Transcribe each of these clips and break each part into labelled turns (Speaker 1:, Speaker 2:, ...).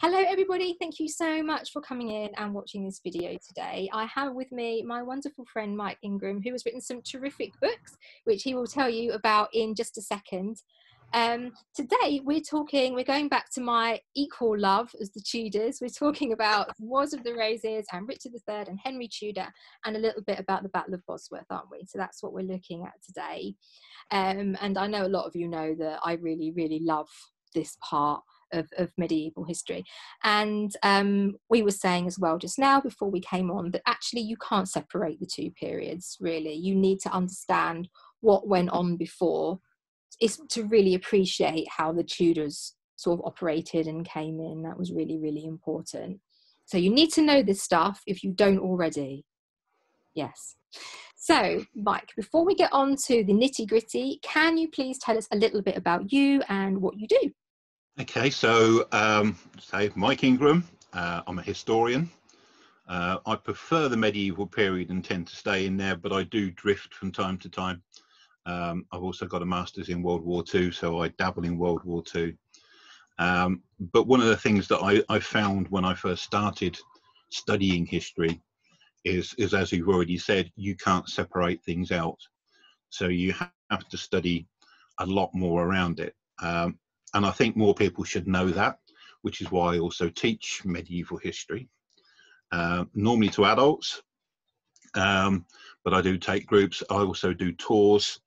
Speaker 1: Hello everybody, thank you so much for coming in and watching this video today. I have with me my wonderful friend Mike Ingram who has written some terrific books which he will tell you about in just a second. Um, today we're talking, we're going back to my equal love as the Tudors. We're talking about Wars of the Roses and Richard III and Henry Tudor and a little bit about the Battle of Bosworth, aren't we? So that's what we're looking at today. Um, and I know a lot of you know that I really, really love this part of, of medieval history. And um, we were saying as well just now before we came on that actually you can't separate the two periods really. You need to understand what went on before is to really appreciate how the Tudors sort of operated and came in. That was really, really important. So you need to know this stuff if you don't already. Yes. So, Mike, before we get on to the nitty gritty, can you please tell us a little bit about you and what you do?
Speaker 2: Okay, so um, say Mike Ingram. Uh, I'm a historian. Uh, I prefer the medieval period and tend to stay in there, but I do drift from time to time. Um, I've also got a master's in World War II, so I dabble in World War II. Um, but one of the things that I, I, found when I first started studying history is, is, as you've already said, you can't separate things out. So you have to study a lot more around it. Um, and I think more people should know that, which is why I also teach medieval history, uh, normally to adults, um, but I do take groups. I also do tours,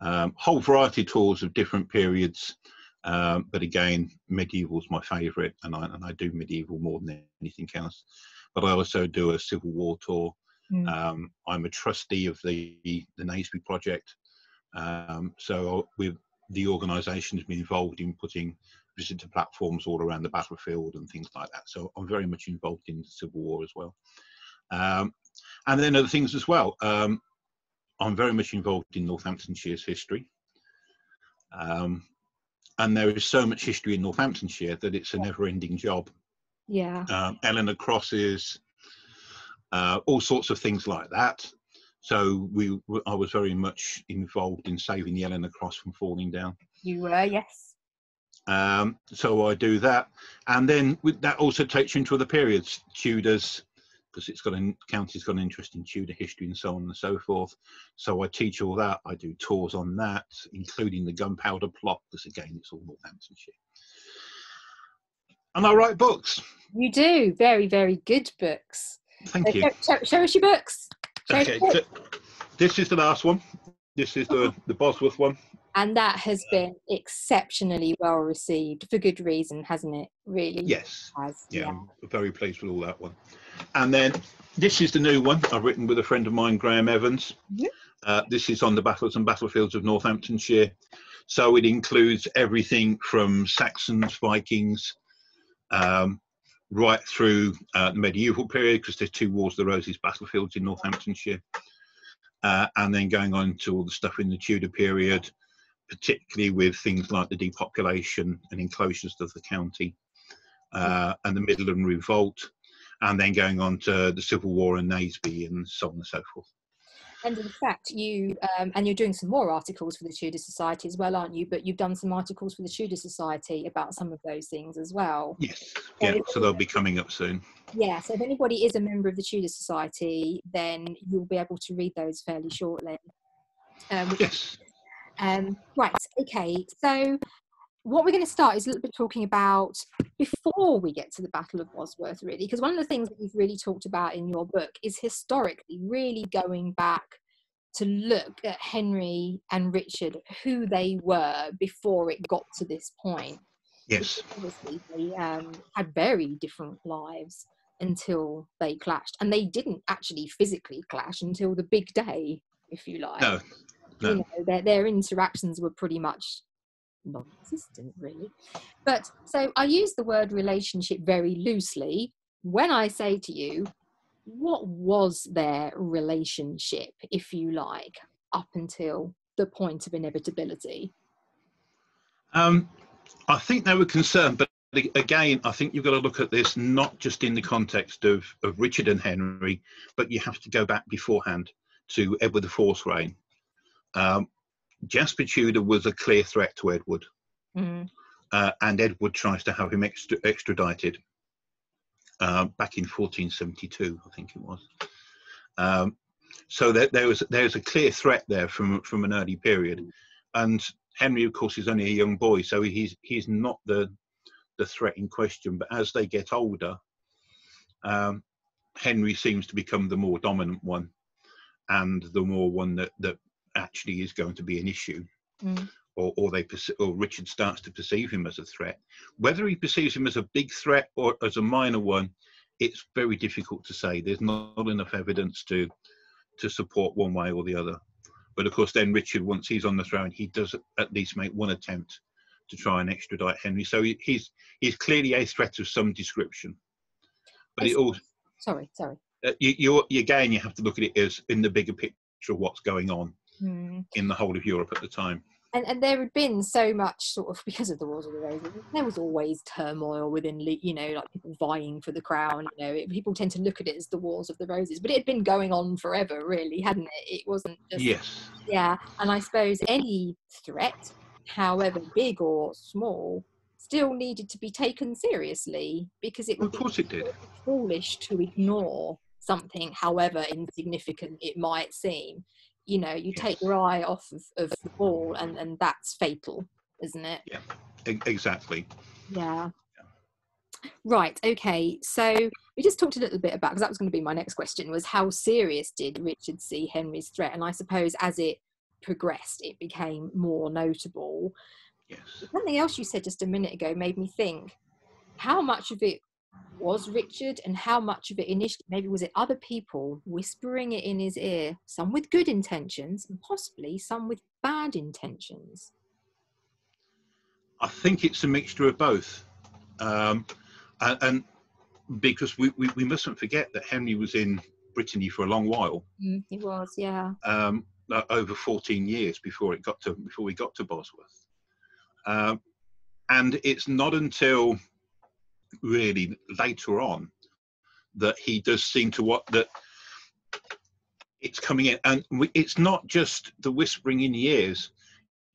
Speaker 2: um, whole variety of tours of different periods. Um, but again, medieval is my favourite, and I, and I do medieval more than anything else. But I also do a Civil War tour. Mm. Um, I'm a trustee of the the Naseby project, um, so we've the organisation has been involved in putting visitor platforms all around the battlefield and things like that. So I'm very much involved in the Civil War as well. Um, and then other things as well. Um, I'm very much involved in Northamptonshire's history. Um, and there is so much history in Northamptonshire that it's a never ending job.
Speaker 1: Yeah.
Speaker 2: Um, Eleanor crosses, uh, all sorts of things like that. So we, I was very much involved in saving the Eleanor Cross from falling down.
Speaker 1: You were, yes.
Speaker 2: Um, so I do that, and then that also takes you into other periods, Tudors, because it's got a county's got an interest in Tudor history and so on and so forth. So I teach all that. I do tours on that, including the Gunpowder Plot, because again, it's all Northamptonshire. And I write books.
Speaker 1: You do very, very good books.
Speaker 2: Thank you.
Speaker 1: Show, show us your books.
Speaker 2: Okay, this is the last one. This is the, the Bosworth one.
Speaker 1: And that has been exceptionally well received for good reason, hasn't it? Really?
Speaker 2: Yes. Has. Yeah, yeah. I'm very pleased with all that one. And then this is the new one I've written with a friend of mine, Graham Evans. Mm-hmm. Uh, this is on the battles and battlefields of Northamptonshire. So it includes everything from Saxons, Vikings, um, right through uh, the medieval period because there's two Wars of the Roses battlefields in Northamptonshire, uh, and then going on to all the stuff in the Tudor period, particularly with things like the depopulation and enclosures of the county, uh, and the Midland Revolt, and then going on to the Civil War and Naseby and so on and so forth.
Speaker 1: And in fact, you um, and you're doing some more articles for the Tudor Society as well, aren't you? But you've done some articles for the Tudor Society about some of those things as well.
Speaker 2: Yes, yeah. So they'll be coming up soon.
Speaker 1: Yeah. So if anybody is a member of the Tudor Society, then you'll be able to read those fairly shortly.
Speaker 2: Um, yes.
Speaker 1: Um, right. Okay. So what we're going to start is a little bit talking about before we get to the Battle of Bosworth, really, because one of the things that you've really talked about in your book is historically really going back to look at Henry and Richard, who they were before it got to this point.
Speaker 2: Yes.
Speaker 1: Obviously, they um, had very different lives until they clashed, and they didn't actually physically clash until the big day, if you like.
Speaker 2: No. No.
Speaker 1: You know, their, their interactions were pretty much non-existent really. But so i use the word relationship very loosely. When i say to you what was their relationship if you like up until the point of inevitability?
Speaker 2: Um, i think they were concerned but again i think you've got to look at this not just in the context of, of richard and henry but you have to go back beforehand to edward iv's reign. Um, Jasper Tudor was a clear threat to Edward, mm. uh, and Edward tries to have him extra- extradited. uh, back in 1472, I think it was. Um, so there, there was there's a clear threat there from from an early period, and Henry, of course, is only a young boy, so he's he's not the the threat in question. But as they get older, um, Henry seems to become the more dominant one, and the more one that that actually is going to be an issue. Mm. Or, or they or Richard starts to perceive him as a threat. Whether he perceives him as a big threat or as a minor one, it's very difficult to say. There's not enough evidence to to support one way or the other. But of course, then Richard, once he's on the throne, he does at least make one attempt to try and extradite Henry. So he's he's clearly a threat of some description. But it also
Speaker 1: sorry, sorry.
Speaker 2: Uh, you, you, you again, you have to look at it as in the bigger picture of what's going on mm. in the whole of Europe at the time.
Speaker 1: And, and there had been so much sort of because of the wars of the roses there was always turmoil within you know like people vying for the crown you know it, people tend to look at it as the wars of the roses but it had been going on forever really hadn't it? It wasn't just
Speaker 2: yes.
Speaker 1: Yeah and i suppose any threat however big or small still needed to be taken seriously because it
Speaker 2: of course it did.
Speaker 1: foolish to ignore something however insignificant it might seem you know you take your eye off of, of the ball and and that's fatal isn't it
Speaker 2: yeah exactly
Speaker 1: yeah Right. Okay. So we just talked a little bit about because that was going to be my next question was how serious did Richard see Henry's threat, and I suppose as it progressed, it became more notable.
Speaker 2: Yes.
Speaker 1: Something else you said just a minute ago made me think: how much of it was Richard and how much of it initially maybe was it other people whispering it in his ear, some with good intentions and possibly some with bad intentions?
Speaker 2: I think it's a mixture of both. Um, and, and, because we, we, we, mustn't forget that Henry was in Brittany for a long while.
Speaker 1: Mm, he was, yeah.
Speaker 2: Um, over 14 years before it got to before we got to Bosworth. Um, and it's not until really later on that he does seem to what that it's coming in. And we, it's not just the whispering in the ears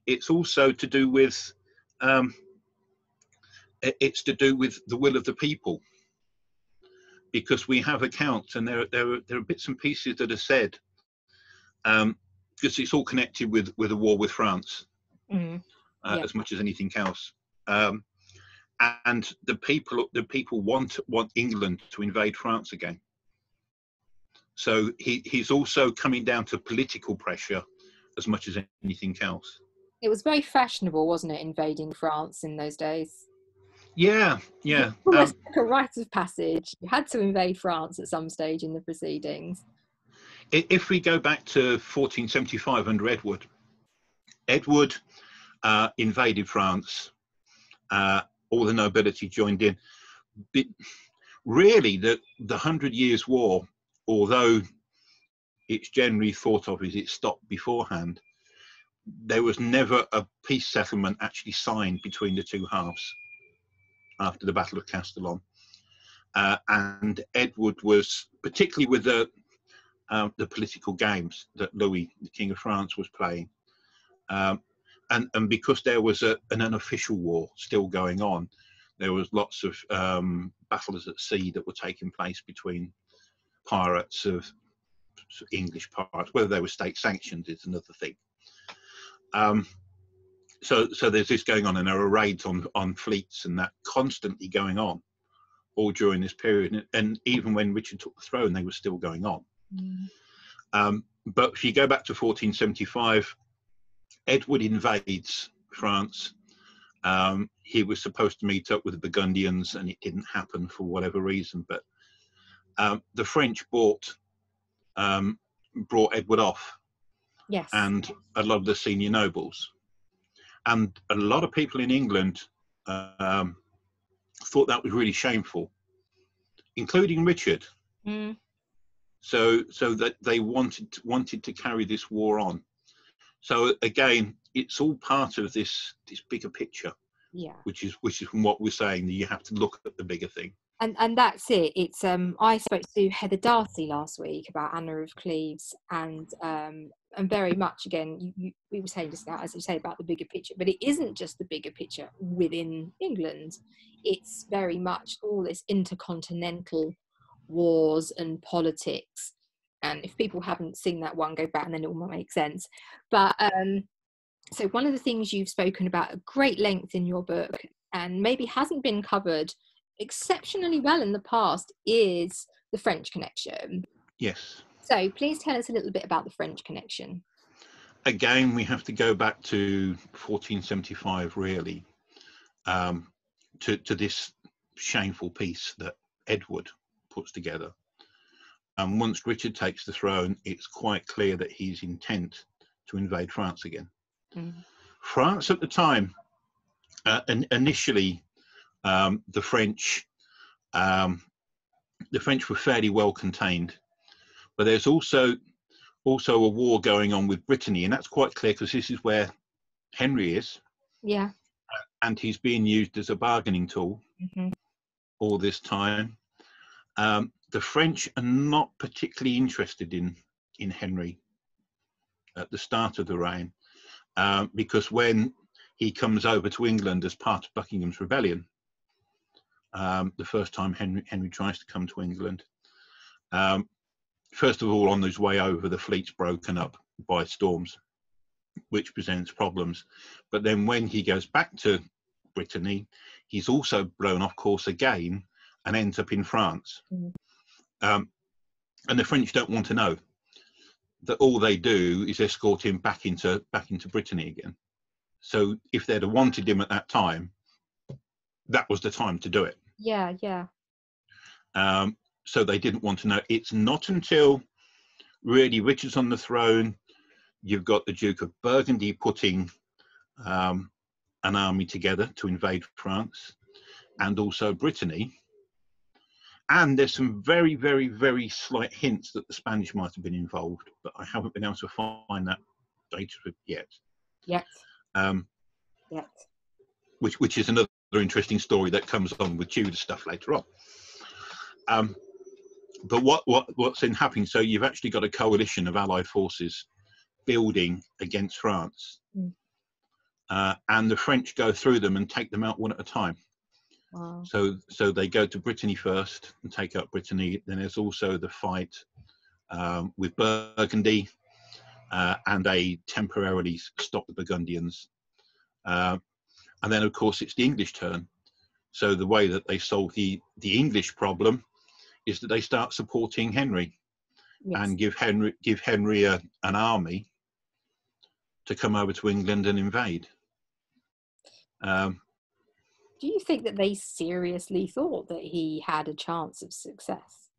Speaker 2: it's also to do with um, it's to do with the will of the people. Because we have accounts and there, there, there are bits and pieces that are said um, because it's all connected with with a war with france mm, uh, as much as anything else. Um, and the people the people want want England to invade France again. So he, he's also coming down to political pressure as much as anything else.
Speaker 1: It was very fashionable, wasn't it, invading France in those days?
Speaker 2: Yeah, yeah.
Speaker 1: Almost um, like a rite of passage. You had to invade France at some stage in the proceedings.
Speaker 2: If we go back to 1475 under Edward, Edward uh, invaded France uh, all the nobility joined in. But really, the, the Hundred Years' War, although it's generally thought of as it stopped beforehand, there was never a peace settlement actually signed between the two halves after the Battle of Castillon. Uh, and Edward was, particularly with the uh, the political games that Louis, the King of France, was playing, um, and and because there was a, an unofficial war still going on, there was lots of um, battles at sea that were taking place between pirates of English pirates. Whether they were state sanctioned is another thing. Um, so so there's this going on, and there are raids on on fleets and that constantly going on all during this period. And, and even when Richard took the throne, they were still going on. Mm. Um, but if you go back to 1475, Edward invades France. Um, he was supposed to meet up with the Burgundians, and it didn't happen for whatever reason. But um, the French bought um, brought Edward off,
Speaker 1: yes,
Speaker 2: and a lot of the senior nobles, and a lot of people in England um, thought that was really shameful, including Richard. Mm. So, so that they wanted wanted to carry this war on. So again, it's all part of this this bigger picture.
Speaker 1: Yeah.
Speaker 2: Which is which is from what we're saying that you have to look at the bigger thing.
Speaker 1: And and that's it. It's um I spoke to Heather Darsie last week about Anna of Cleves and um and very much again you, you, we were saying just now as you say about the bigger picture but it isn't just the bigger picture within england it's very much all this intercontinental wars and politics and if people haven't seen that one go back and then it will make sense but um so one of the things you've spoken about at great length in your book and maybe hasn't been covered exceptionally well in the past is the french connection
Speaker 2: yes
Speaker 1: so please tell us a little bit about the French connection.
Speaker 2: Again, we have to go back to 1475, really, um, to, to this shameful piece that Edward puts together. And once Richard takes the throne, it's quite clear that he's intent to invade France again. Mm. France at the time, uh, initially, um, the French, um, the French were fairly well contained but there's also also a war going on with Brittany, and that's quite clear because this is where Henry is.
Speaker 1: Yeah.
Speaker 2: And he's being used as a bargaining tool mm-hmm. all this time. Um, the French are not particularly interested in in Henry at the start of the reign, um, because when he comes over to England as part of Buckingham's rebellion, um, the first time Henry Henry tries to come to England, um, first of all, on his way over, the fleet's broken up by storms, which presents problems. But then when he goes back to Brittany, he's also blown off course again and ends up in France. Mm. Um, and the French don't want to know that all they do is escort him back into back into Brittany again. So if they'd have wanted him at that time, that was the time to do it.
Speaker 1: Yeah, yeah.
Speaker 2: Um, so they didn't want to know. It's not until really Richard's on the throne, you've got the Duke of Burgundy putting um, an army together to invade France and also Brittany. And there's some very, very, very slight hints that the Spanish might have been involved, but I haven't been able to find that data yet.
Speaker 1: Yet. Um, yet.
Speaker 2: Which, which is another interesting story that comes on with Tudor stuff later on. Um, but what, what what's in happening? So you've actually got a coalition of allied forces building against France, mm. uh, and the French go through them and take them out one at a time. Wow. So so they go to Brittany first and take up Brittany. Then there's also the fight um, with Burgundy, uh, and they temporarily stop the Burgundians. Uh, and then of course it's the English turn. So the way that they solve the the English problem is that they start supporting Henry yes. and give Henry give Henry a, an army to come over to England and invade. Um,
Speaker 1: Do you think that they seriously thought that he had a chance of success?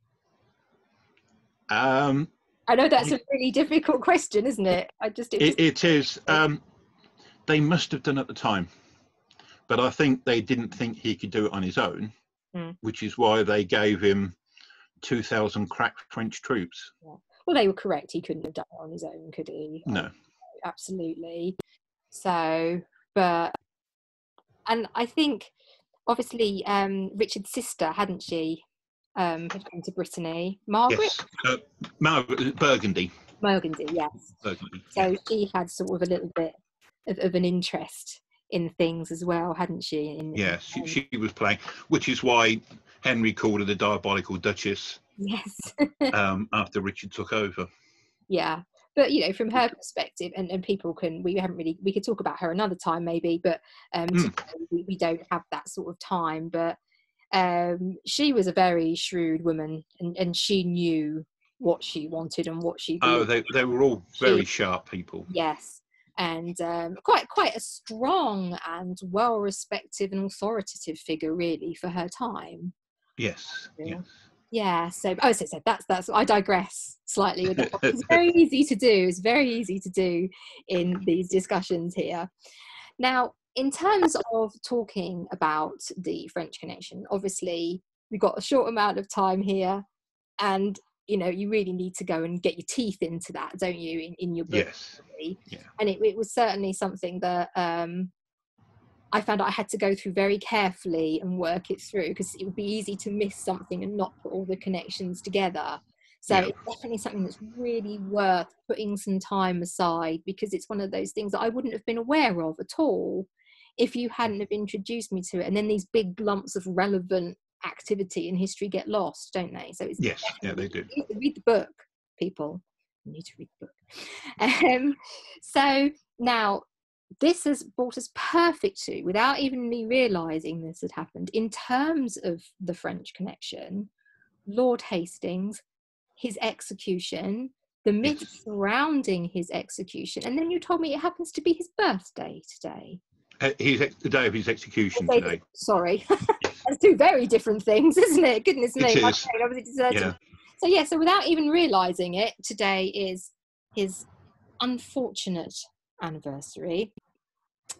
Speaker 2: Um,
Speaker 1: I know that's a really difficult question, isn't it? I just
Speaker 2: it, it, it is. Um, they must have done at the time, but I think they didn't think he could do it on his own, mm. which is why they gave him 2,000 crack French troops.
Speaker 1: Yeah. Well, they were correct. He couldn't have done it on his own, could he?
Speaker 2: No.
Speaker 1: Absolutely. So, but, and I think obviously um, Richard's sister, hadn't she, um, had come to Brittany? Margaret? Yes.
Speaker 2: Uh, Margaret, Burgundy.
Speaker 1: Burgundy, yes.
Speaker 2: Burgundy.
Speaker 1: So yes. she had sort of a little bit of, of an interest in things as well, hadn't she? In,
Speaker 2: yes, she, um, she was playing, which is why Henry called her the diabolical Duchess.
Speaker 1: Yes.
Speaker 2: um, after Richard took over.
Speaker 1: Yeah. But you know, from her perspective, and, and people can we haven't really we could talk about her another time maybe, but um, mm. we, we don't have that sort of time. But um, she was a very shrewd woman, and, and she knew what she wanted and what she.
Speaker 2: Oh, they they were all very she, sharp people.
Speaker 1: Yes, and um, quite quite a strong and well respected and authoritative figure really for her time.
Speaker 2: Yes. Yes.
Speaker 1: Yeah. So, oh, so, so that's that's. I digress slightly with that. It's very easy to do. It's very easy to do in these discussions here. Now, in terms of talking about the French connection, obviously we've got a short amount of time here, and you know you really need to go and get your teeth into that, don't you? In, in your book,
Speaker 2: yes.
Speaker 1: Yeah. And it, it was certainly something that um, I found I had to go through very carefully and work it through because it would be easy to miss something and not put all the connections together. So
Speaker 2: Yeah.
Speaker 1: it's definitely something that's really worth putting some time aside because it's one of those things that I wouldn't have been aware of at all if you hadn't have introduced me to it. And then these big lumps of relevant activity in history get lost, don't they? So it's
Speaker 2: Yes, yeah, they do.
Speaker 1: read the book, people. You need to read the book. Um, so now this has brought us perfect to, without even me realizing this had happened, in terms of the French connection, Lord Hastings, his execution, the myth surrounding his execution, and then you told me it happens to be his birthday today.
Speaker 2: Uh, He's ex- the day of his execution today.
Speaker 1: Sorry,
Speaker 2: Yes.
Speaker 1: that's two very different things, isn't it? Goodness me.
Speaker 2: It
Speaker 1: my
Speaker 2: is.
Speaker 1: brain deserted
Speaker 2: Yeah.
Speaker 1: So yeah, so without even realizing it, today is his unfortunate anniversary.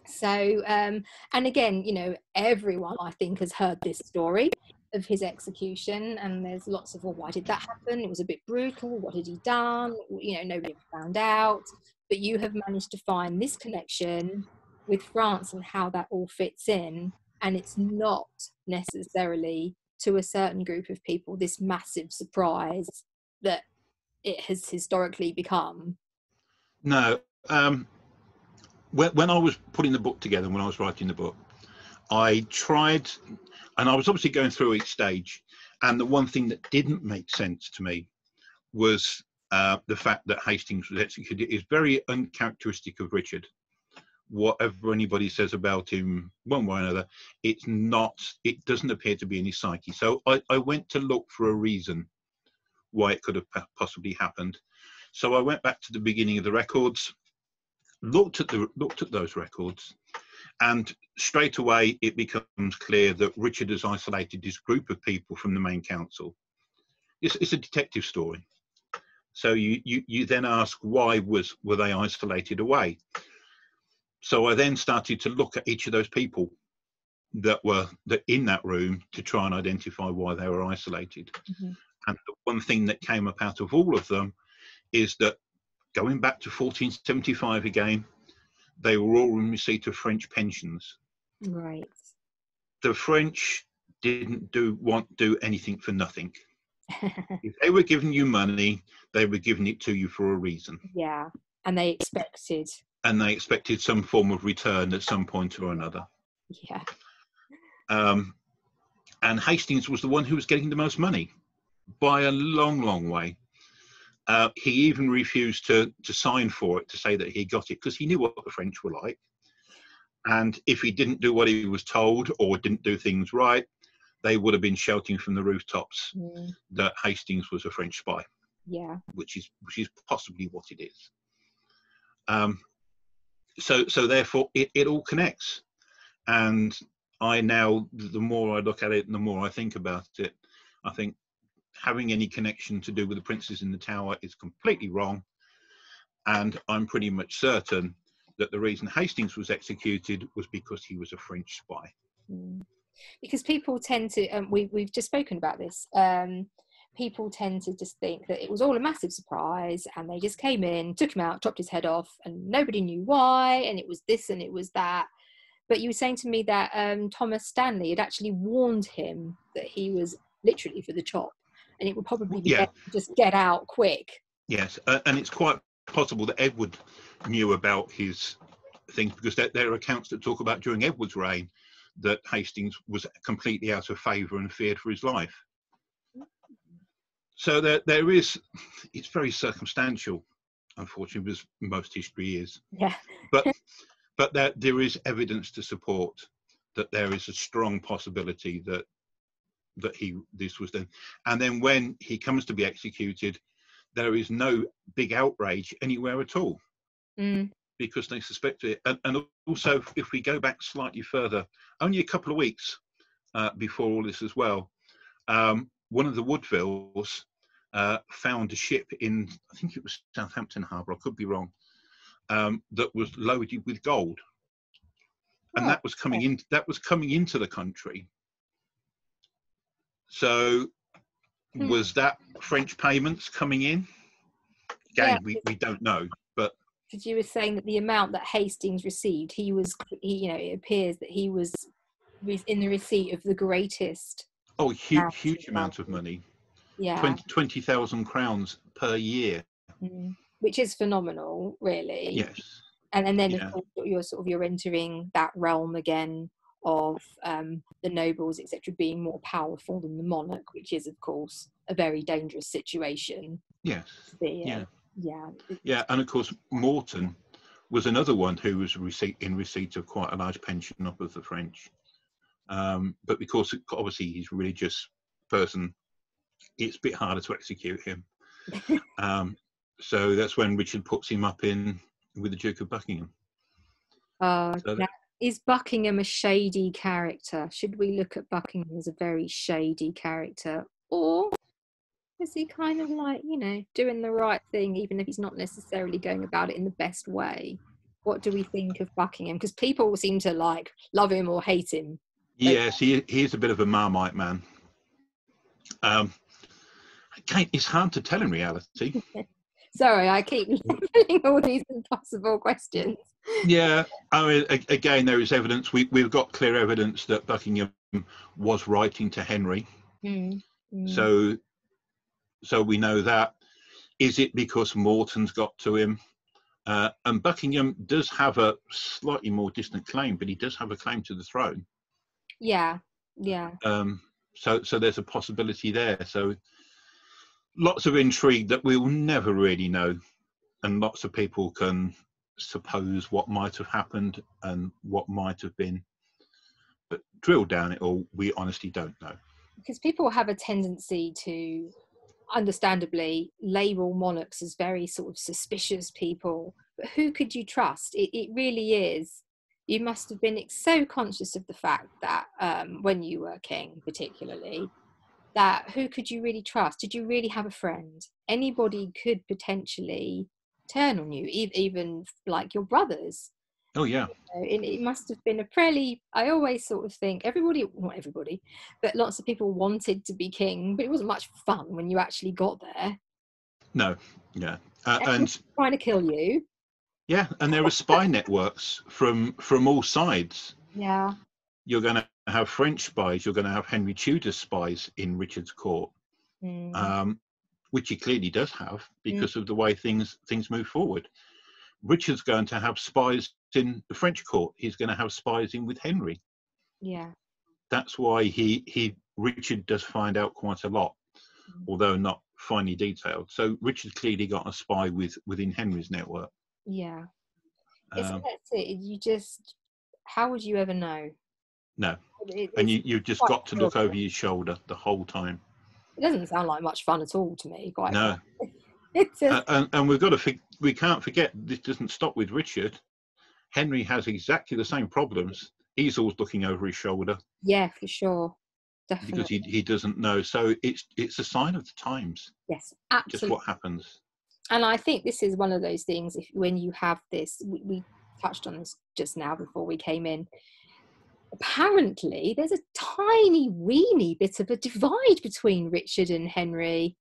Speaker 1: So um and again, you know, everyone I think has heard this story of his execution and there's lots of well why did that happen? It was a bit brutal, what had he done? You know, nobody found out. But you have managed to find this connection with France and how that all fits in and it's not necessarily to a certain group of people this massive surprise that it has historically become.
Speaker 2: No. Um, when, I was putting the book together, when I was writing the book, I tried, and I was obviously going through each stage. And the one thing that didn't make sense to me was uh, the fact that Hastings was executed is very uncharacteristic of Richard. Whatever anybody says about him, one way or another, it's not. It doesn't appear to be in his psyche. So I, I went to look for a reason why it could have possibly happened. So I went back to the beginning of the records, looked at the looked at those records, and straight away it becomes clear that Richard has isolated this group of people from the main council. It's, it's a detective story. So you, you you then ask why was were they isolated away? So I then started to look at each of those people that were that in that room to try and identify why they were isolated. Mm-hmm. And the one thing that came up out of all of them is that going back to 1475 again, they were all in receipt of French pensions.
Speaker 1: Right.
Speaker 2: The French didn't do want do anything for nothing. If they were giving you money, they were giving it to you for a reason,
Speaker 1: yeah. And they expected.
Speaker 2: and they expected some form of return at some point or another.
Speaker 1: Yeah.
Speaker 2: Um, and Hastings was the one who was getting the most money by a long, long way. Uh, he even refused to to sign for it to say that he got it because he knew what the French were like. And if he didn't do what he was told or didn't do things right, they would have been shouting from the rooftops
Speaker 1: Mm,
Speaker 2: that Hastings was a French spy,
Speaker 1: yeah.
Speaker 2: which is which is possibly what it is. Um, so so therefore it, it all connects, and I now the more I look at it and the more I think about it, I think having any connection to do with the princes in the tower is completely wrong, and I'm pretty much certain that the reason Hastings was executed was because he was a French spy.
Speaker 1: Mm. Because people tend to, um, we, we've just spoken about this, um, people tend to just think that it was all a massive surprise and they just came in, took him out, chopped his head off, and nobody knew why, and it was this and it was that. But you were saying to me that um, Thomas Stanley had actually warned him that he was literally for the chop and it would probably be
Speaker 2: Yeah.
Speaker 1: better to just get out quick.
Speaker 2: Yes, uh, and it's quite possible that Edward knew about his things because there, there are accounts that talk about during Edward's reign that Hastings was completely out of favour and feared for his life. So there, there is, it's very circumstantial, unfortunately, as most history is.
Speaker 1: Yeah.
Speaker 2: But, but there, there is evidence to support that there is a strong possibility that that he this was done. And then when he comes to be executed, there is no big outrage anywhere at all
Speaker 1: Mm,
Speaker 2: because they suspect it. And, and also, if we go back slightly further, only a couple of weeks uh, before all this as well, um, one of the Woodvilles uh, found a ship in, I think it was Southampton Harbour, I could be wrong, um, that was loaded with gold. And
Speaker 1: Oh,
Speaker 2: that was coming in. That was coming into the country. So,
Speaker 1: Hmm.
Speaker 2: was that French payments coming in? Again,
Speaker 1: Yeah.
Speaker 2: we, we don't know. But
Speaker 1: because you were saying that the amount that Hastings received, he was, he, you know, it appears that he was in the receipt of the greatest.
Speaker 2: Oh, huge, huge amount of money.
Speaker 1: Yeah.
Speaker 2: 20 20,000 crowns per year.
Speaker 1: Mm. Which is phenomenal, really.
Speaker 2: Yes.
Speaker 1: And and then
Speaker 2: Yeah.
Speaker 1: of course you're sort of you're entering that realm again of um, the nobles, etc., being more powerful than the monarch, which is of course a very dangerous situation
Speaker 2: Yes. Yeah.
Speaker 1: Yeah.
Speaker 2: Yeah, and of course Morton was another one who was receipt in receipt of quite a large pension up of the French. Um, but because obviously he's a religious person, it's a bit harder to execute him. um, so that's when Richard puts him up in with the Duke of Buckingham.
Speaker 1: Uh,
Speaker 2: So
Speaker 1: is Buckingham a shady character? Should we look at Buckingham as a very shady character? Or is he kind of like, you know, doing the right thing, even if he's not necessarily going about it in the best way? What do we think of Buckingham? Because people seem to like love him or hate him.
Speaker 2: Yes, he he is a bit of a marmite man. Um, it's hard to tell in reality.
Speaker 1: Sorry, I keep putting all these impossible questions.
Speaker 2: Yeah, I mean, again, there is evidence. We we've got clear evidence that Buckingham was writing to Henry,
Speaker 1: Mm, mm.
Speaker 2: so so we know that. Is it because Morton's got to him? Uh, and Buckingham does have a slightly more distant claim, but he does have a claim to the throne.
Speaker 1: yeah, yeah,
Speaker 2: Um, so so there's a possibility there. So lots of intrigue that we will never really know, and lots of people can suppose what might have happened and what might have been. But drill down it all, we honestly don't know.
Speaker 1: because people have a tendency to understandably label monarchs as very sort of suspicious people. But who could you trust? It, it really is. You must have been so conscious of the fact that um, when you were king particularly that who could you really trust? Did you really have a friend? Anybody could potentially turn on you even like your brothers
Speaker 2: Oh yeah,
Speaker 1: know, it, it must have been a fairly i always sort of think everybody not everybody but lots of people wanted to be king but it wasn't much fun when you actually got there
Speaker 2: no, yeah, uh, and
Speaker 1: trying to kill you
Speaker 2: yeah, and there were spy networks from from all sides.
Speaker 1: yeah
Speaker 2: You're going to have French spies. You're going to have Henry Tudor spies in Richard's court.
Speaker 1: Mm,
Speaker 2: um, which he clearly does have because of the way things things move forward. Richard's going to have spies in the French court. He's going to have spies in with Henry.
Speaker 1: yeah
Speaker 2: That's why he he Richard does find out quite a lot,
Speaker 1: Mm.
Speaker 2: although not finely detailed. So Richard clearly got a spy with within Henry's network.
Speaker 1: yeah Isn't
Speaker 2: Um,
Speaker 1: that it you just how would you ever know
Speaker 2: no,
Speaker 1: It-
Speaker 2: and you you've just got to look over your shoulder the whole time.
Speaker 1: It doesn't sound like much fun at all to me quite
Speaker 2: No,
Speaker 1: it's
Speaker 2: and, and we've got to we can't forget this doesn't stop with Richard. Henry has exactly the same problems. He's always looking over his shoulder
Speaker 1: yeah for sure definitely
Speaker 2: because he, he doesn't know. So it's it's a sign of the times,
Speaker 1: yes absolutely.
Speaker 2: just what happens.
Speaker 1: and I think this is one of those things. If when you have this, we, we touched on this just now before we came in. Apparently, there's a tiny, weeny bit of a divide between Richard and Henry,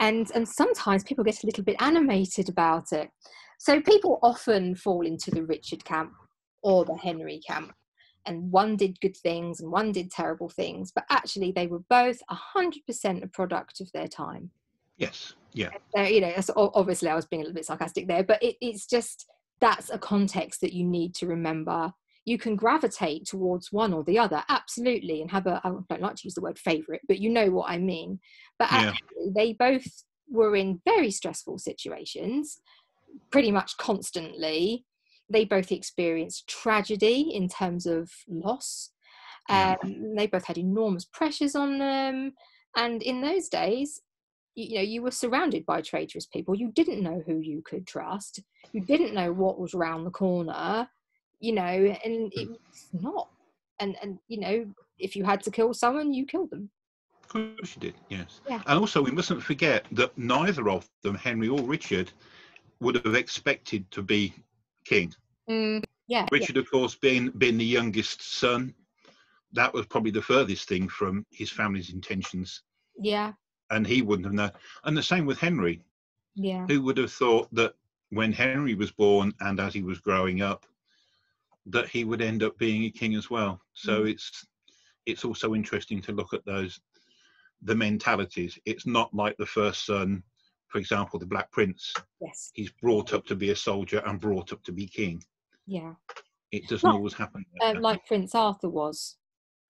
Speaker 1: and and sometimes people get a little bit animated about it. So people often fall into the Richard camp or the Henry camp, and one did good things and one did terrible things, but actually they were both hundred percent a product of their time.
Speaker 2: Yes, yeah,
Speaker 1: uh, you know so obviously i was being a little bit sarcastic there but it, it's just that's a context that you need to remember you can gravitate towards one or the other absolutely and have a i don't like to use the word favorite but you know what i mean. But
Speaker 2: Yeah.
Speaker 1: actually they both were in very stressful situations pretty much constantly. They both experienced tragedy in terms of loss.
Speaker 2: Yeah.
Speaker 1: um, they both had enormous pressures on them. And in those days you, you know you were surrounded by traitorous people. You didn't know who you could trust. You didn't know what was around the corner you know and it's not and and you know if you had to kill someone you killed them
Speaker 2: of course you did. Yes,
Speaker 1: Yeah.
Speaker 2: and also we mustn't forget that neither of them, Henry or Richard, would have expected to be king.
Speaker 1: mm, yeah yeah,
Speaker 2: Richard, of course, being being the youngest son, that was probably the furthest thing from his family's intentions,
Speaker 1: yeah
Speaker 2: and he wouldn't have known. And the same with Henry.
Speaker 1: yeah
Speaker 2: Who would have thought that when Henry was born and as he was growing up, that he would end up being a king as well? So
Speaker 1: Mm.
Speaker 2: it's it's also interesting to look at those the mentalities. It's not like the first son, for example, the Black Prince.
Speaker 1: Yes.
Speaker 2: He's brought up to be a soldier and brought up to be king.
Speaker 1: Yeah.
Speaker 2: It doesn't always happen. like
Speaker 1: Um, like Prince Arthur was.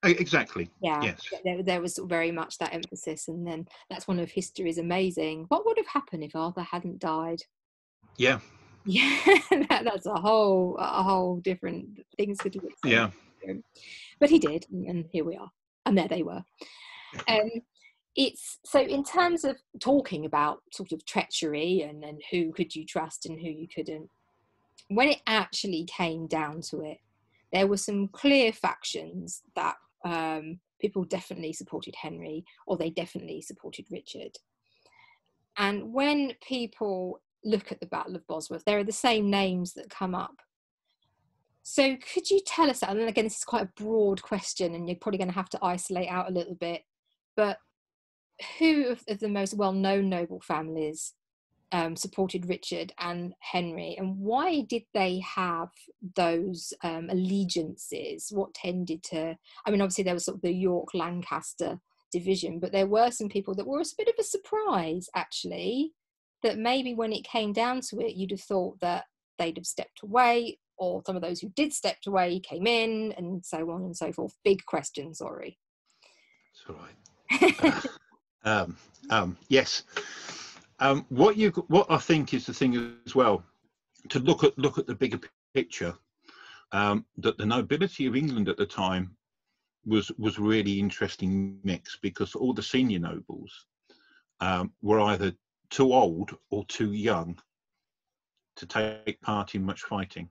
Speaker 2: Exactly.
Speaker 1: Yeah.
Speaker 2: Yes.
Speaker 1: There, there was very much that emphasis, and then that's one of history's amazing. What would have happened if Arthur hadn't died?
Speaker 2: Yeah.
Speaker 1: Yeah, that, that's a whole a whole different things could look. so
Speaker 2: Yeah.
Speaker 1: different. but he did, and, and here we are, and there they were. Um, it's so in terms of talking about sort of treachery and and who could you trust and who you couldn't. When it actually came down to it, there were some clear factions that um, people definitely supported Henry, or they definitely supported Richard. And when people look at the Battle of Bosworth, there are the same names that come up. So, could you tell us, and again, this is quite a broad question, and you're probably going to have to isolate out a little bit, but who of, the most well known noble families um, supported Richard and Henry, and why did they have those um, allegiances? What tended to, I mean, obviously, there was sort of the York Lancaster division, but there were some people that were a bit of a surprise, actually, that maybe when it came down to it, you'd have thought that they'd have stepped away, or some of those who did step away came in, and so on and so forth. Big question, sorry.
Speaker 2: It's all right. um, um, yes. Um, what you what I think is the thing as well to look at look at the bigger picture um, that the nobility of England at the time was was really interesting mix because all the senior nobles um, were either too old or too young to take part in much fighting.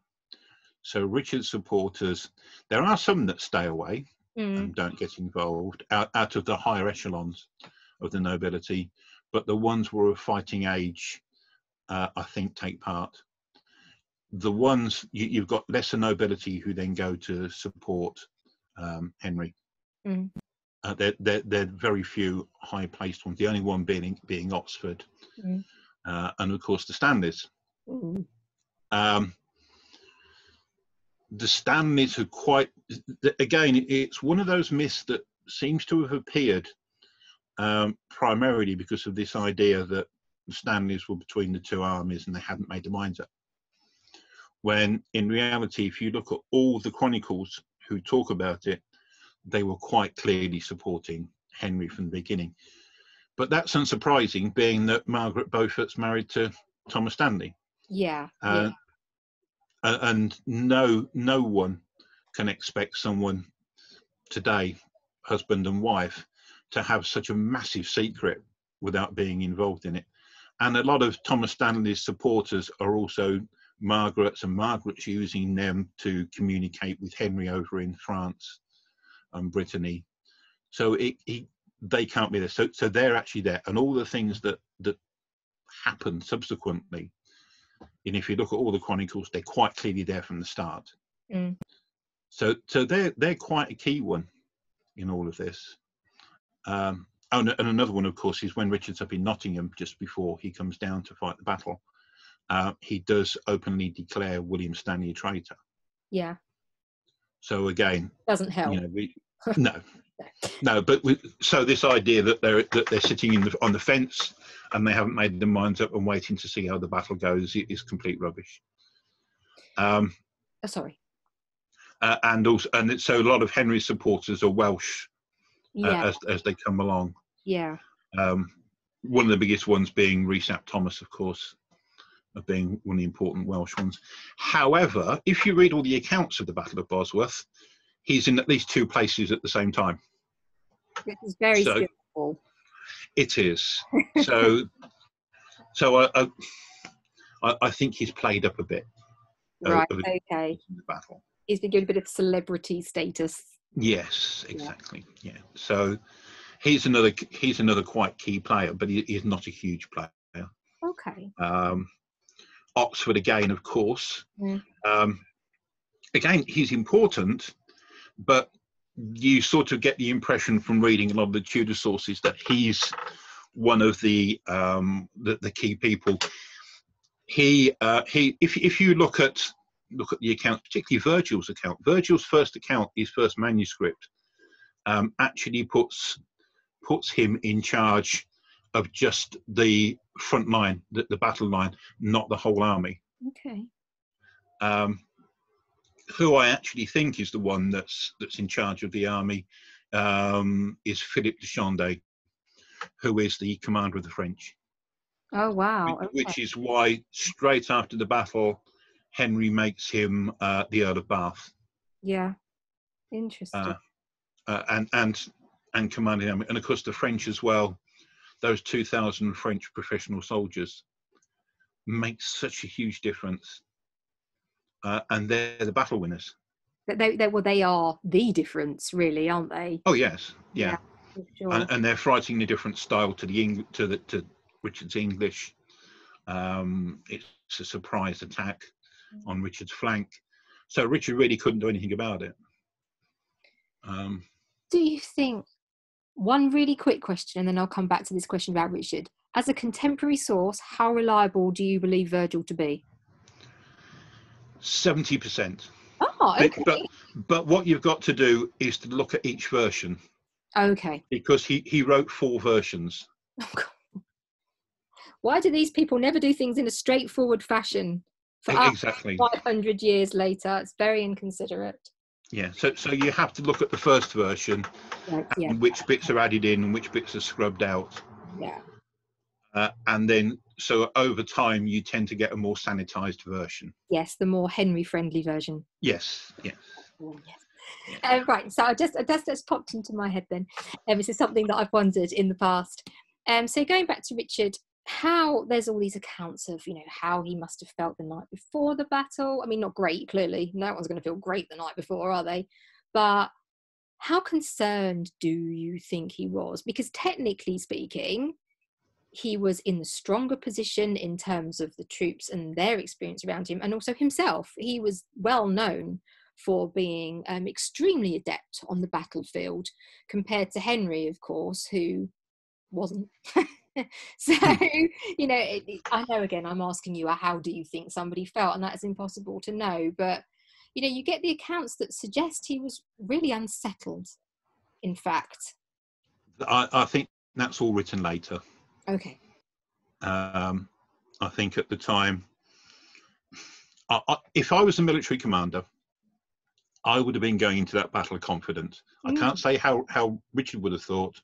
Speaker 2: So Richard's supporters, there are some that stay away,
Speaker 1: Mm,
Speaker 2: and don't get involved out, out of the higher echelons of the nobility, but the ones who are of fighting age, uh, I think, take part. The ones you, you've got lesser nobility who then go to support um, Henry.
Speaker 1: Mm.
Speaker 2: Uh, they're, they're, they're very few high placed ones, the only one being, being Oxford,
Speaker 1: Mm.
Speaker 2: uh, and of course the Stanleys.
Speaker 1: mm,
Speaker 2: Um, the Stanleys are quite, again, it's one of those myths that seems to have appeared um, primarily because of this idea that the Stanleys were between the two armies and they hadn't made their minds up. When in reality, if you look at all the chronicles who talk about it, they were quite clearly supporting Henry from the beginning. But that's unsurprising, being that Margaret Beaufort's married to Thomas Stanley
Speaker 1: Yeah.
Speaker 2: uh, a- and no no one can expect someone today husband and wife to have such a massive secret without being involved in it and a lot of thomas stanley's supporters are also margaret's and margaret's using them to communicate with henry over in france and brittany so it, it they can't be there so so they're actually there and all the things that that happen subsequently and if you look at all the chronicles, they're quite clearly there from the start.
Speaker 1: Mm.
Speaker 2: So, so they're they're quite a key one in all of this. Um, oh, and, and another one, of course, is when Richard's up in Nottingham just before he comes down to fight the battle. Uh, he does openly declare William Stanley a traitor.
Speaker 1: Yeah.
Speaker 2: So again,
Speaker 1: Doesn't help.
Speaker 2: you know, we no, no, but we, so this idea that they're that they're sitting in the, on the fence and they haven't made their minds up and waiting to see how the battle goes is complete rubbish. Um,
Speaker 1: oh, sorry.
Speaker 2: uh, and also, and it- so a lot of Henry's supporters are Welsh uh,
Speaker 1: Yeah.
Speaker 2: as as they come along.
Speaker 1: yeah.
Speaker 2: Um, one of the biggest ones being Rhys ap Thomas, of course, of being one of the important Welsh ones. However, if you read all the accounts of the Battle of Bosworth, he's in at least two places at the same time.
Speaker 1: This is very
Speaker 2: So-
Speaker 1: skillful.
Speaker 2: It is so. so I, I, I- think he's played up a bit
Speaker 1: Right.
Speaker 2: of
Speaker 1: Okay.
Speaker 2: in the battle.
Speaker 1: He's been given a bit of celebrity status.
Speaker 2: Yes, exactly. Yeah. So he's another he's another quite key player, but he is not a huge player.
Speaker 1: Okay.
Speaker 2: Um, Oxford again, of course.
Speaker 1: Mm.
Speaker 2: Um, again, he's important, but you sort of get the impression from reading a lot of the Tudor sources that he's one of the um, the, the key people. He uh, he. If if you look at look at the account, particularly Vergil's account, Vergil's first account, his first manuscript, um, actually puts puts him in charge of just the front line, the, the battle line, not the whole army.
Speaker 1: Okay.
Speaker 2: Um, who I actually think is the one that's that's in charge of the army um, is Philippe de Chandon, who is the commander of the French.
Speaker 1: Oh wow!
Speaker 2: Which, which is why straight after the battle, Henry makes him uh, the Earl of Bath.
Speaker 1: Yeah, interesting.
Speaker 2: Uh, uh, and and and commanding army, and of course the French as well. Those two thousand French professional soldiers make such a huge difference, uh, and they're the battle winners.
Speaker 1: They, they, well, they are the difference, really, aren't they?
Speaker 2: Oh yes, yeah,
Speaker 1: yeah sure.
Speaker 2: and, and, they're fighting a different style to the Eng- to the to Richard's English. Um, it's a surprise attack on Richard's flank, so Richard really couldn't do anything about it. Um,
Speaker 1: do you think one really quick question, and then I'll come back to this question about Richard. As a contemporary source, how reliable do you believe Vergil to be?
Speaker 2: Seventy percent.
Speaker 1: Oh, okay.
Speaker 2: But, but what you've got to do is to look at each version.
Speaker 1: Okay.
Speaker 2: Because he, he wrote four versions.
Speaker 1: Oh, Why do these people never do things in a straightforward fashion?
Speaker 2: For exactly.
Speaker 1: 500 years later, it's very inconsiderate.
Speaker 2: Yeah, so so you have to look at the first version,
Speaker 1: right, yeah.
Speaker 2: and which bits are added in and which bits are scrubbed out.
Speaker 1: Yeah.
Speaker 2: Uh, and then, so over time, you tend to get a more sanitized version.
Speaker 1: Yes, the more Henry-friendly version.
Speaker 2: Yes, yes.
Speaker 1: Oh, yes. Uh, right, so I just just just popped into my head then. Um, this is something that I've wondered in the past. Um, so going back to Richard, how there's all these accounts of you know how he must have felt the night before the battle i mean not great clearly no one's going to feel great the night before are they but how concerned do you think he was because technically speaking he was in the stronger position in terms of the troops and their experience around him and also himself. He was well known for being um, extremely adept on the battlefield compared to henry of course who wasn't. So you know it, it, i know again i'm asking you how do you think somebody felt? And that's impossible to know but you know you get the accounts that suggest he was really unsettled in fact.
Speaker 2: I, I think that's all written later
Speaker 1: okay
Speaker 2: um, i think at the time I, I, if i was a military commander i would have been going into that battle confident mm. i can't say how how richard would have thought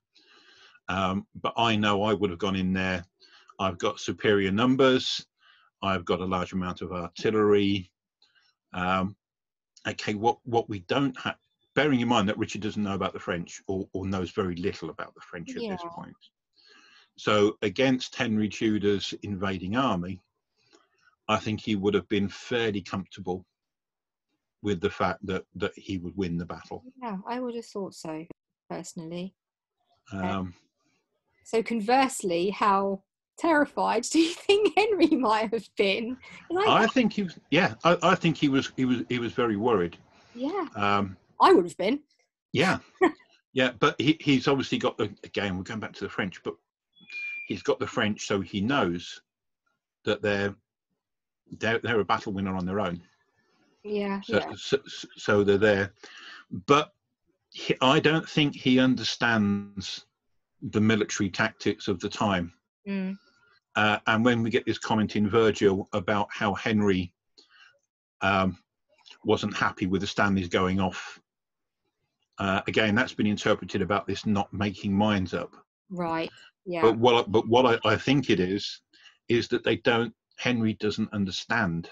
Speaker 2: um, but I know I would have gone in there. I've got superior numbers. I've got a large amount of artillery. Um, okay, what, what we don't have, bearing in mind that Richard doesn't know about the French or, or knows very little about the French at
Speaker 1: yeah.
Speaker 2: this point. So against Henry Tudor's invading army, I think he would have been fairly comfortable with the fact that, that he would win the battle.
Speaker 1: Yeah, I would have thought so, personally.
Speaker 2: Um,
Speaker 1: so conversely, how terrified do you think Henry might have been?
Speaker 2: I, I think he was. Yeah, I, I, think he was. He was. He was very worried.
Speaker 1: Yeah.
Speaker 2: Um,
Speaker 1: I would have been.
Speaker 2: Yeah. yeah, but he, he's obviously got the. Again, we're going back to the French, but he's got the French, so he knows that they're they're, they're a battle winner on their own.
Speaker 1: Yeah.
Speaker 2: So,
Speaker 1: yeah.
Speaker 2: so, so they're there, but he, I don't think he understands the military tactics of the time.
Speaker 1: Mm.
Speaker 2: Uh, and when we get this comment in Vergil about how Henry um, wasn't happy with the Stanleys going off, uh, again, that's been interpreted about this not making minds up.
Speaker 1: Right. Yeah.
Speaker 2: But what, but what I, I think it is, is that they don't, Henry doesn't understand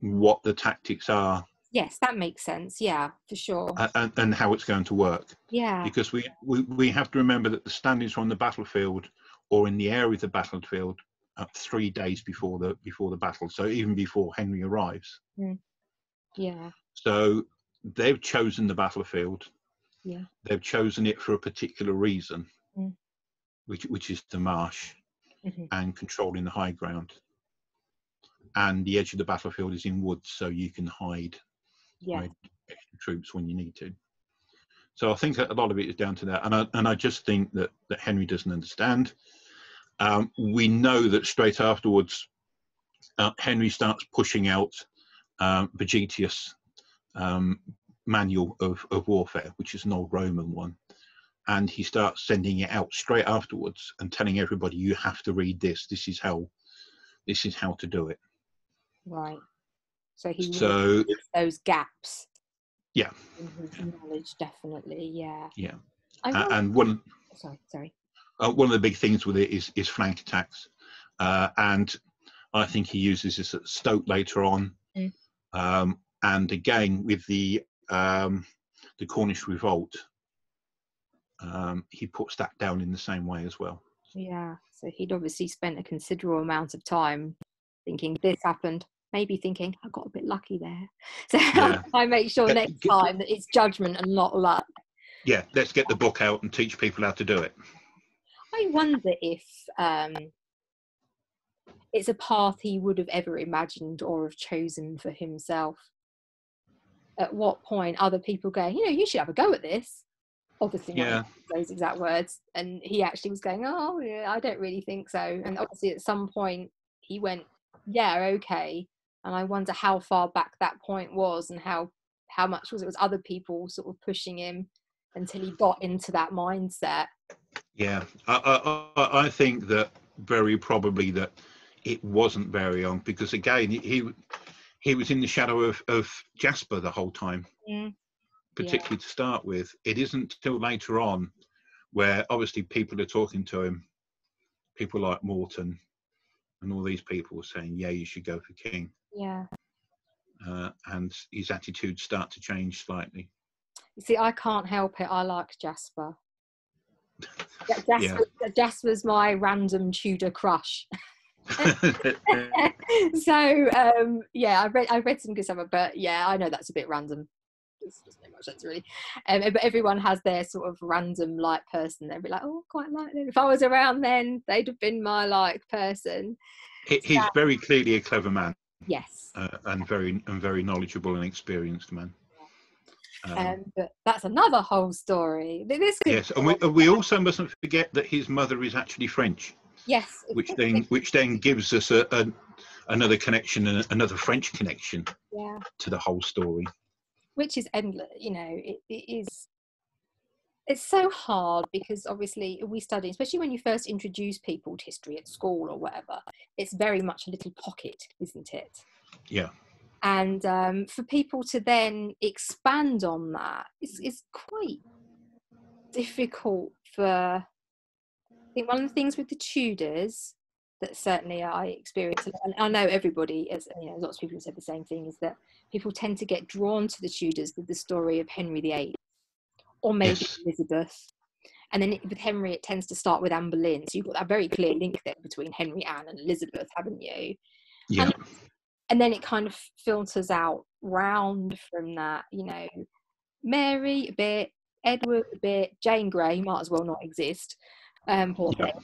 Speaker 2: what the tactics are
Speaker 1: Yes, that makes sense. Yeah, for sure.
Speaker 2: And, and how it's going to work.
Speaker 1: Yeah.
Speaker 2: Because we, we, we have to remember that the Stanleys are on the battlefield or in the area of the battlefield uh, three days before the before the battle. So even before Henry arrives.
Speaker 1: Mm. Yeah.
Speaker 2: So they've chosen the battlefield.
Speaker 1: Yeah.
Speaker 2: They've chosen it for a particular reason,
Speaker 1: mm.
Speaker 2: which which is the marsh
Speaker 1: mm-hmm.
Speaker 2: and controlling the high ground. And the edge of the battlefield is in woods, so you can hide
Speaker 1: yeah.
Speaker 2: extra troops when you need to. So I think a lot of it is down to that, and I and I just think that that Henry doesn't understand. Um, we know that straight afterwards, uh, Henry starts pushing out um, Vegetius' um, manual of, of warfare, which is an old Roman one, and he starts sending it out straight afterwards and telling everybody you have to read this this is how this is how to do it
Speaker 1: Right. So he
Speaker 2: so
Speaker 1: those gaps.
Speaker 2: Yeah.
Speaker 1: His knowledge, definitely. Yeah.
Speaker 2: Yeah.
Speaker 1: Wonder-
Speaker 2: and one
Speaker 1: sorry, sorry.
Speaker 2: uh, one of the big things with it is is flank attacks uh, and i think he uses this at stoke later on
Speaker 1: Mm.
Speaker 2: um, and again with the um, the cornish revolt um, he puts that down in the same way as well
Speaker 1: Yeah. So he'd obviously spent a considerable amount of time thinking this happened. Maybe thinking I got a bit lucky there. So
Speaker 2: Yeah.
Speaker 1: I make sure next
Speaker 2: get-
Speaker 1: time that it's judgment and not luck.
Speaker 2: yeah let's get the book out and teach people how to do it
Speaker 1: I wonder if um, it's a path he would have ever imagined or have chosen for himself. At what point other people going, you know, you should have a go at this. Obviously, not
Speaker 2: Yeah.
Speaker 1: those exact words. And he actually was going, oh, yeah, I don't really think so. And obviously, at some point, he went, yeah, okay. And I wonder how far back that point was and how how much was it was other people sort of pushing him until he got into that mindset.
Speaker 2: Yeah, I, I, I- I think that very probably that it wasn't very long because again he he was in the shadow of, of Jasper the whole time,
Speaker 1: Mm.
Speaker 2: Particularly to start with. It isn't till later on where obviously people are talking to him, people like Morton and all these people saying, "Yeah, you should go for King,"
Speaker 1: Yeah.
Speaker 2: uh, and his attitudes start to change slightly.
Speaker 1: You see, I can't help it. I like Jasper. Ja- Jasper Jasper's my random Tudor crush. so um, yeah, I read I read some good stuff, but yeah, I know that's a bit random. Doesn't make much sense really. Um, but everyone has their sort of random like person. They'd be like, oh, quite like them. If I was around then, they'd have been my like person.
Speaker 2: He- He's very clearly a clever man
Speaker 1: Yes.
Speaker 2: uh, and very and very knowledgeable and experienced man. Um,
Speaker 1: Um, but that's another whole story. This
Speaker 2: Yes, and we, we also mustn't forget that his mother is actually French,
Speaker 1: yes,
Speaker 2: which then which then gives us a, a another connection, and another French connection
Speaker 1: yeah.
Speaker 2: to the whole story.
Speaker 1: Which is endless you know it, it is it's so hard because obviously we study especially when you first introduce people to history at school or whatever it's very much a little pocket isn't it?
Speaker 2: Yeah,
Speaker 1: and um, for people to then expand on that is, is quite difficult for i think one of the things with the tudors that certainly i experience, and i know everybody as you know lots of people have said the same thing is that people tend to get drawn to the tudors with the story of henry viii or maybe
Speaker 2: Yes.
Speaker 1: elizabeth and then with henry it tends to start with anne boleyn so you've got that very clear link there between henry anne and elizabeth haven't you
Speaker 2: yeah,
Speaker 1: and then it kind of filters out round from that you know mary a bit edward a bit jane grey might as well not exist um poor
Speaker 2: Yeah.
Speaker 1: thing.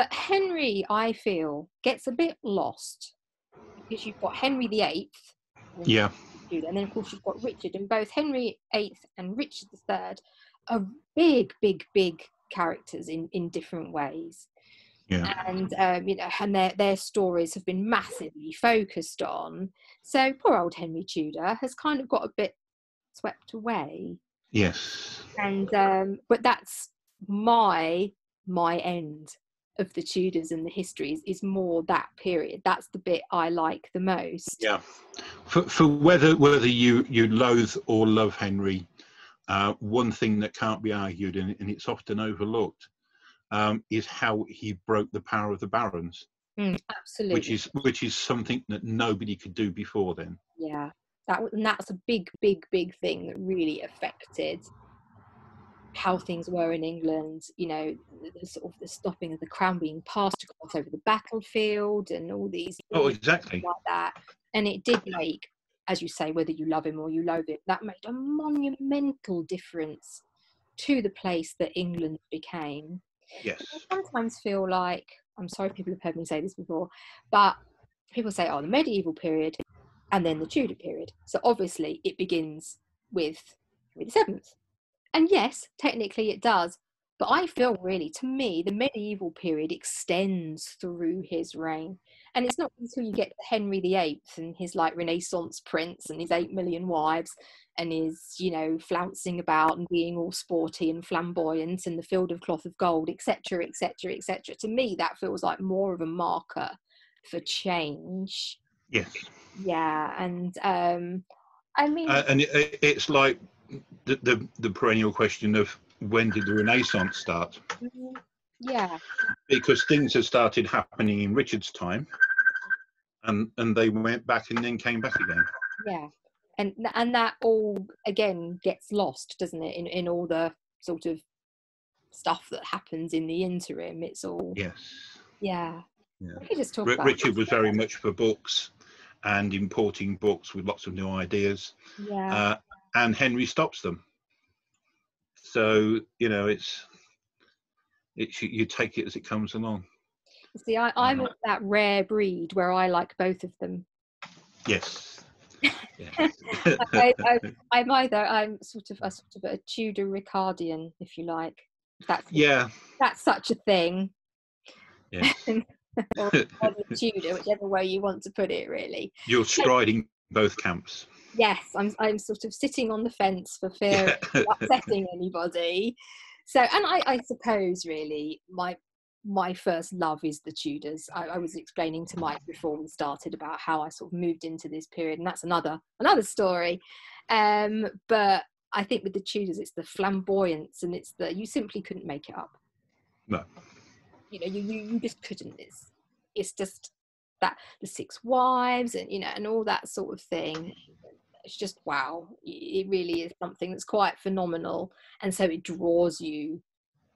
Speaker 1: But henry i feel gets a bit lost because you've got henry the eighth.
Speaker 2: Yeah,
Speaker 1: and then of course you've got richard and both henry eighth and richard third are big big big characters in in different ways.
Speaker 2: Yeah,
Speaker 1: and um, you know, and their their stories have been massively focused on. So poor old Henry Tudor has kind of got a bit swept away,
Speaker 2: yes,
Speaker 1: and um, but that's my my end of the Tudors and the histories is more that period. That's the bit I like the most.
Speaker 2: yeah. For for whether whether you you loathe or love Henry, uh, one thing that can't be argued, and, and it's often overlooked, um, is how he broke the power of the barons,
Speaker 1: Mm, absolutely.
Speaker 2: which is which is something that nobody could do before then.
Speaker 1: yeah that and that's a big big big thing that really affected how things were in england you know the, sort of the stopping of the crown being passed across over the battlefield and all these
Speaker 2: Oh, exactly.
Speaker 1: like that and it did make as you say whether you love him or you loathe him that made a monumental difference to the place that england became
Speaker 2: Yes.
Speaker 1: I sometimes feel like I'm sorry people have heard me say this before, but people say, oh, the medieval period and then the Tudor period. So obviously it begins with Henry VII. And yes, technically it does, But I feel really, to me, the medieval period extends through his reign. And it's not until you get to Henry VIII and his like Renaissance prince and his eight million wives and his, you know, flouncing about and being all sporty and flamboyant and the field of cloth of gold, etc., etc., etc. To me, that feels like more of a marker for change.
Speaker 2: Yes.
Speaker 1: Yeah, and um, I mean,
Speaker 2: Uh, and it, it's like the, the the perennial question of when did the Renaissance start?
Speaker 1: yeah,
Speaker 2: Because things had started happening in Richard's time, and and they went back and then came back again.
Speaker 1: yeah, and and that all again gets lost, doesn't it? In in all the sort of stuff that happens in the interim, it's all
Speaker 2: Yes.
Speaker 1: yeah.
Speaker 2: Yeah.
Speaker 1: We could just talk
Speaker 2: R-
Speaker 1: about
Speaker 2: Richard was very much for books and importing books with lots of new ideas,
Speaker 1: yeah.
Speaker 2: uh, and Henry stops them. So you know, it's it's you, you take it as it comes along.
Speaker 1: See, I, I'm
Speaker 2: uh,
Speaker 1: that rare breed where I like both of them.
Speaker 2: Yes. Yes.
Speaker 1: I, I, I'm either I'm sort of a sort of a Tudor Ricardian, if you like. That's
Speaker 2: yeah.
Speaker 1: that's such a thing.
Speaker 2: Yes.
Speaker 1: or Tudor, whichever way you want to put it, really.
Speaker 2: You're striding both camps.
Speaker 1: Yes, I'm I'm sort of sitting on the fence for fear of upsetting anybody. So, and I, I suppose really my my first love is the Tudors. I, I was explaining to Mike before we started about how I sort of moved into this period, and that's another another story. Um, but I think with the Tudors, it's the flamboyance, and it's the you simply couldn't make it up.
Speaker 2: No.
Speaker 1: You know, you you, you just couldn't. It's it's just that the six wives, and you know, and all that sort of thing. It's just wow. It really is something that's quite phenomenal, and so it draws you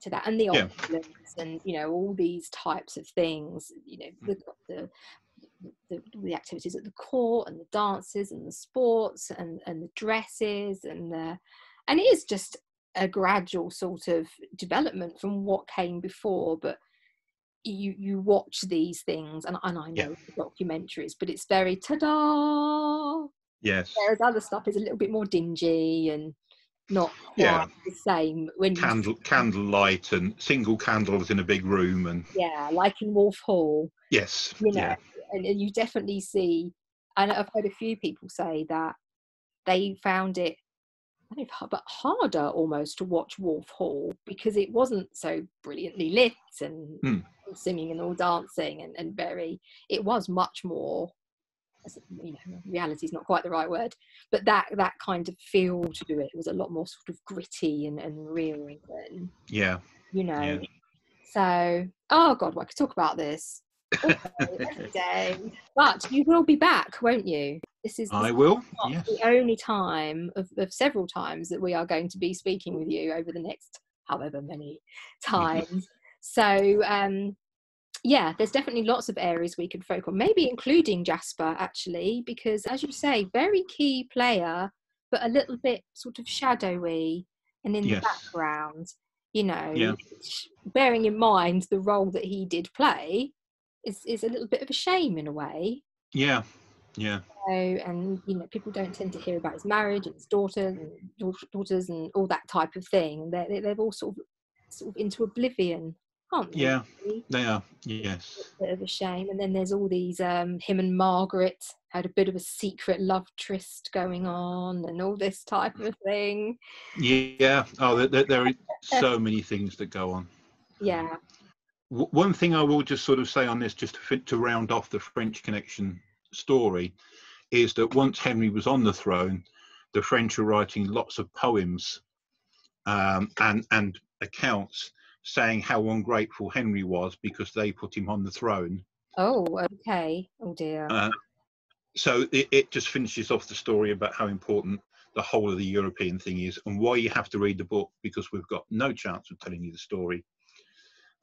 Speaker 1: to that and the
Speaker 2: Yeah.
Speaker 1: opulence and you know all these types of things you know hmm. the the, the, the activities at the court and the dances and the sports and and the dresses and the and it is just a gradual sort of development from what came before but you you watch these things and, and I know
Speaker 2: Yeah.
Speaker 1: documentaries but it's very ta-da
Speaker 2: Yes.
Speaker 1: whereas other stuff is a little bit more dingy and not quite
Speaker 2: Yeah.
Speaker 1: the same when you
Speaker 2: Candle candlelight and single candles in a big room and
Speaker 1: yeah like in wolf hall
Speaker 2: yes.
Speaker 1: you know
Speaker 2: Yeah.
Speaker 1: and, and you definitely see and i've heard a few people say that they found it know, but harder almost to watch wolf hall because it wasn't so brilliantly lit and
Speaker 2: Hmm.
Speaker 1: All singing and all dancing and, and very it was much more you know reality is not quite the right word but that that kind of feel to do it was a lot more sort of gritty and, and real and
Speaker 2: Yeah.
Speaker 1: you know
Speaker 2: Yeah.
Speaker 1: so oh god well, i could talk about this all day, every day but you will be back won't you this is, this
Speaker 2: I will. Yes.
Speaker 1: the only time of, of several times that we are going to be speaking with you over the next however many times so um yeah there's definitely lots of areas we could focus on maybe including jasper actually because as you say very key player but a little bit sort of shadowy and in
Speaker 2: Yes.
Speaker 1: the background you know
Speaker 2: Yeah.
Speaker 1: bearing in mind the role that he did play is, is a little bit of a shame in a way
Speaker 2: Yeah. Yeah.
Speaker 1: so, and you know people don't tend to hear about his marriage and his daughter and daughters and all that type of thing they're, they- they've all sort of sort of into oblivion aren't they
Speaker 2: Yeah. They are. Yes.
Speaker 1: bit of a shame and then there's all these um him and margaret had a bit of a secret love tryst going on and all this type of thing
Speaker 2: Yeah. Oh, there, there, there are so many things that go on.
Speaker 1: yeah
Speaker 2: W- one thing I will just sort of say on this, just to, fit, to round off the French Connection story, is that once Henry was on the throne, the French were writing lots of poems um, and and accounts saying how ungrateful Henry was because they put him on the throne.
Speaker 1: oh okay oh dear
Speaker 2: Uh, so it, it just finishes off the story about how important the whole of the European thing is and why you have to read the book because we've got no chance of telling you the story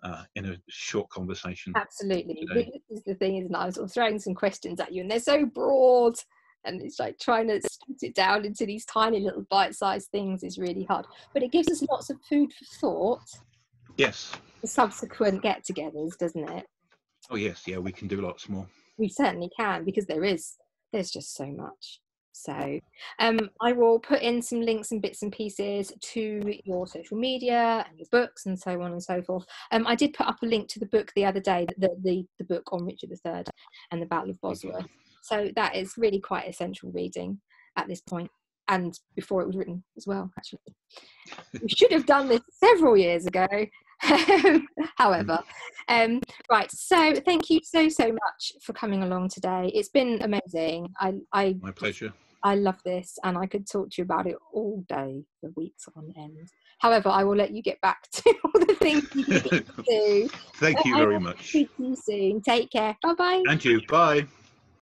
Speaker 2: uh, in a short conversation.
Speaker 1: absolutely
Speaker 2: today.
Speaker 1: this is the thing isn't it i'm sort of throwing some questions at you and they're so broad and it's like trying to split it down into these tiny little bite-sized things is really hard but it gives us lots of food for thought
Speaker 2: Yes.
Speaker 1: for subsequent get-togethers doesn't it
Speaker 2: Oh yes. Yeah, we can do lots more.
Speaker 1: we certainly can because there is there's just so much So um, I will put in some links and bits and pieces to your social media and your books and so on and so forth. Um, I did put up a link to the book the other day, the, the, the book on Richard III and the Battle of Bosworth. So that is really quite essential reading at this point and before it was written as well, actually. we should have done this several years ago. However, um, right. So thank you so so much for coming along today. It's been amazing. I, I
Speaker 2: my pleasure.
Speaker 1: I love this, and I could talk to you about it all day for weeks on end. However, I will let you get back to all the things you need to do.
Speaker 2: Thank you very much.
Speaker 1: See you soon. Take care. Bye bye.
Speaker 2: And you. Bye.